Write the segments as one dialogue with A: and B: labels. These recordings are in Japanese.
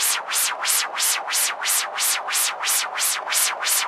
A: そうそうそうそうそうそうそう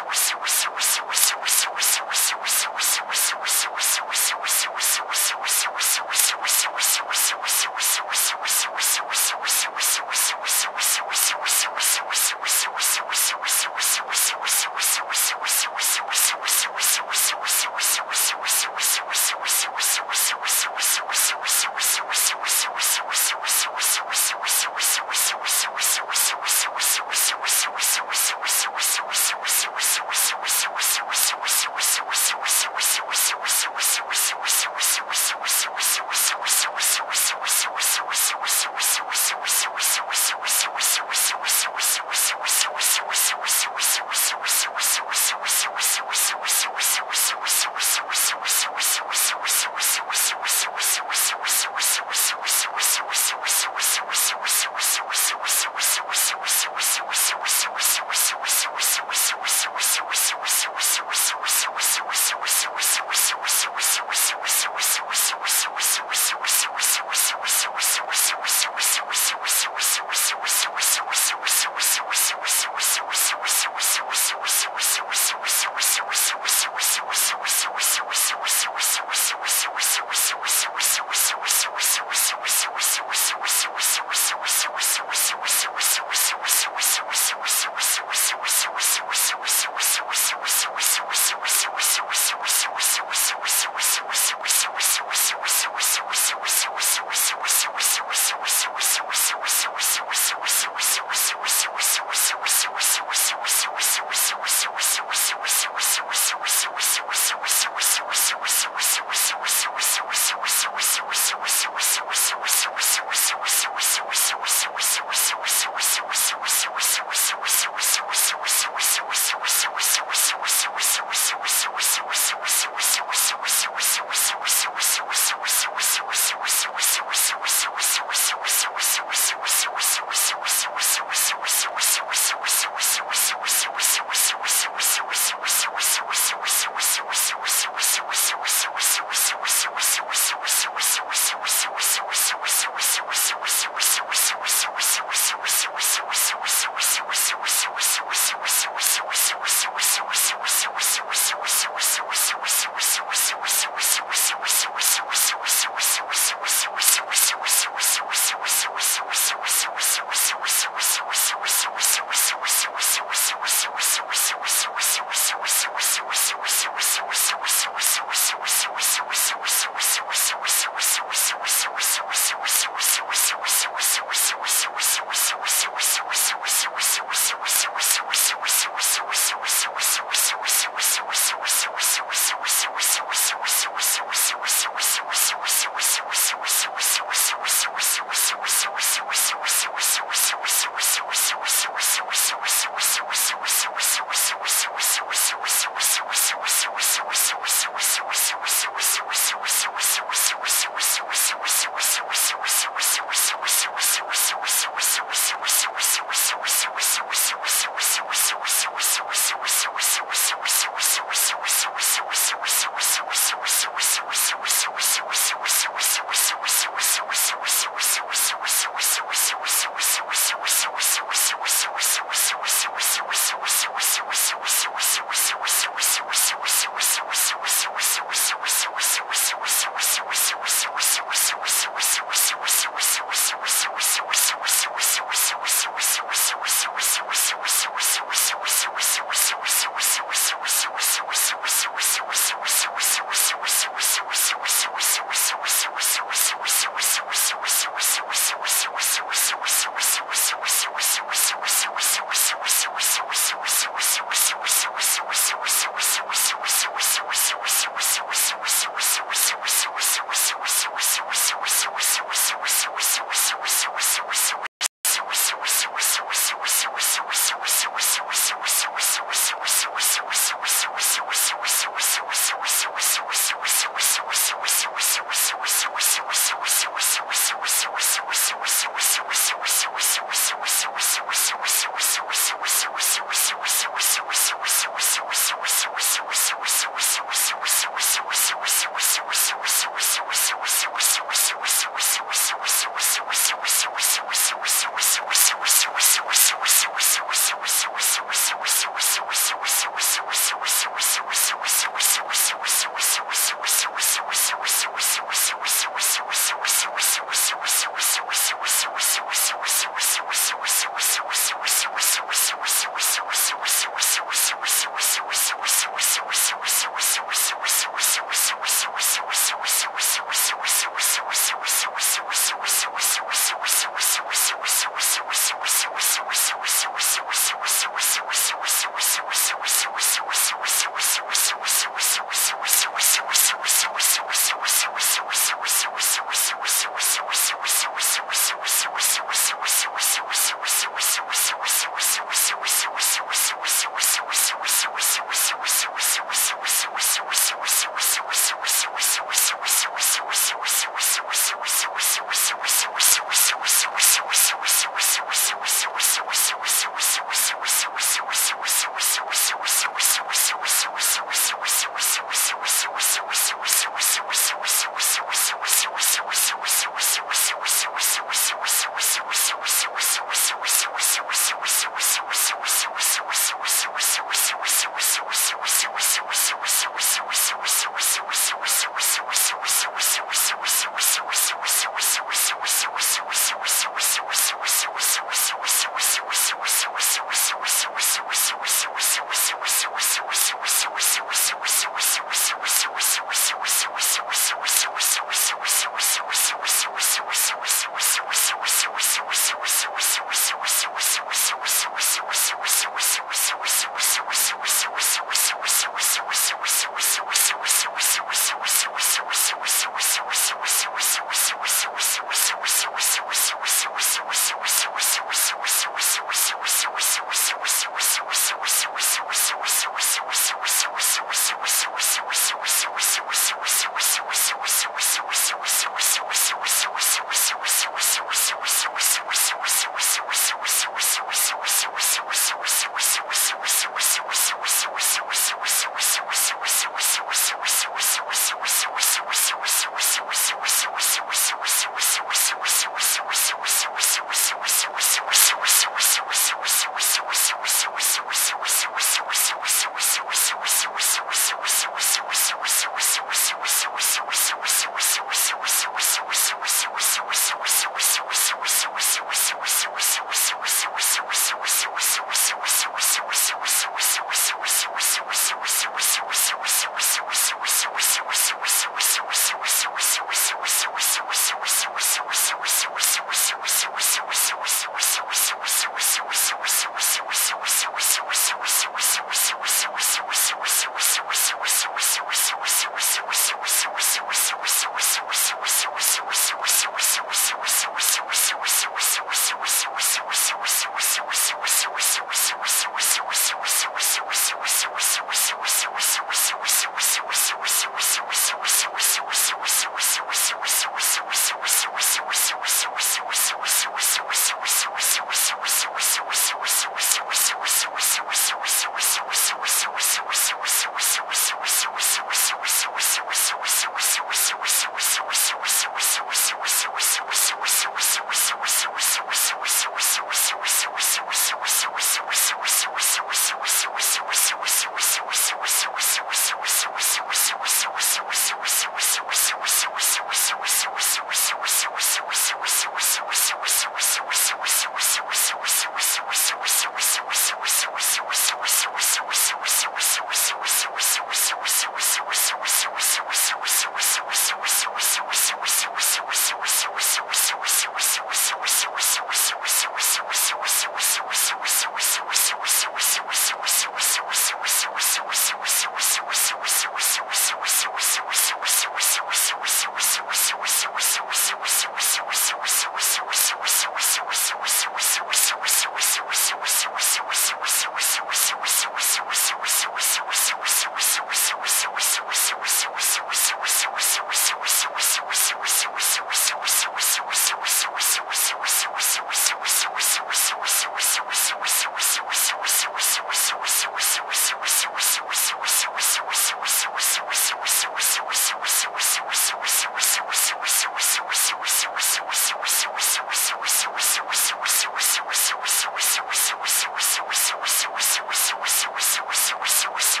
A: Swiss.